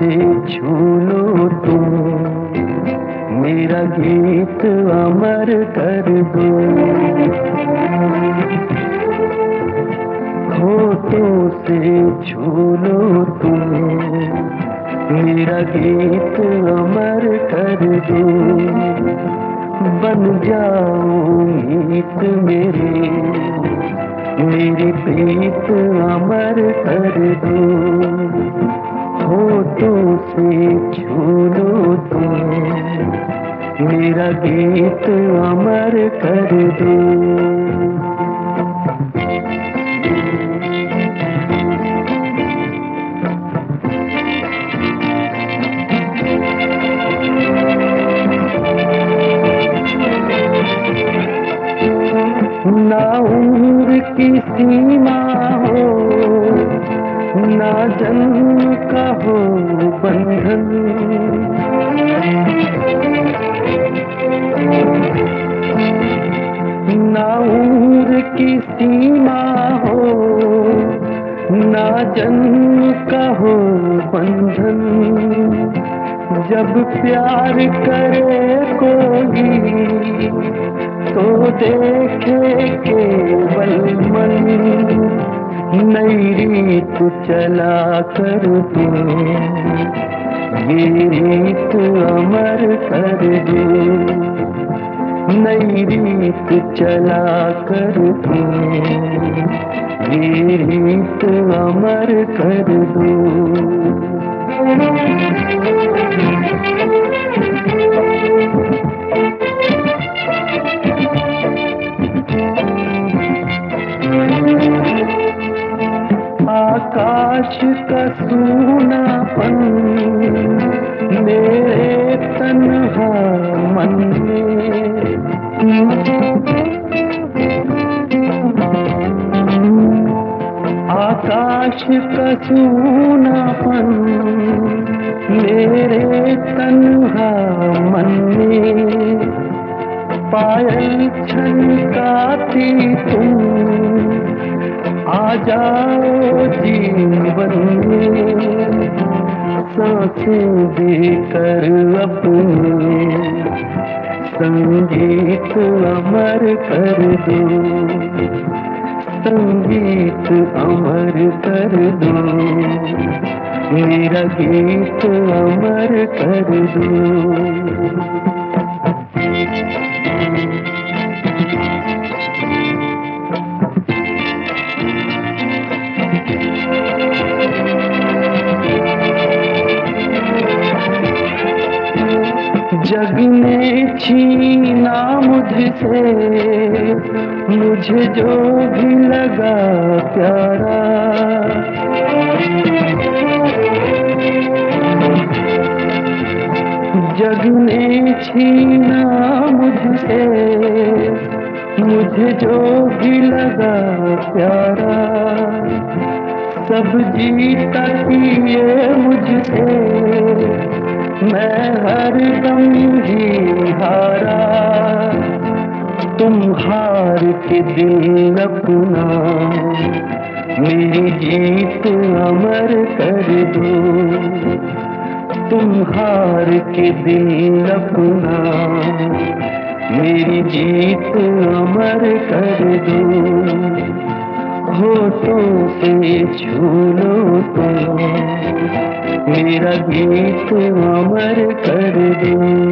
से छू तुम। मेरा गीत अमर कर दो। होठों से छू लो तुम। मेरा गीत अमर कर दो। बन जाओ गीत मेरे। मेरी प्रीत अमर कर दो। होठों से छू लो तुम मेरा गीत अमर कर दो ना उम्र की सीमा जन्म का हो बंधन। ना उम्र की सीमा हो, ना जन्म का हो बंधन। जब प्यार करे कोई तो देखे मन नई रीत चला कर दे ये रीत अमर कर दे। नई रीत चला कर दे ये रीत अमर कर दो। आकाश का मेरे तन्हा मन आकाश का मेरे तन्हा मन में। पायल छनकाती तुम, आ जाओ जीवन में साँसें देकर अपने। संगीत अमर कर दो संगीत अमर कर दो, मेरा गीत अमर कर दो। जग ने छीना मुझसे, मुझे जो भी लगा प्यारा। जग ने छीना मुझसे, मुझे जो भी लगा प्यारा। सब जीता किए मुझसे। मैं हर दम ही हारा तुम हार के दिल अपना। मेरी जीत अमर कर दो। तुम हार के दिल अपना। मेरी जीत अमर कर दो। से छू तुम मेरा गीत अमर कर दो।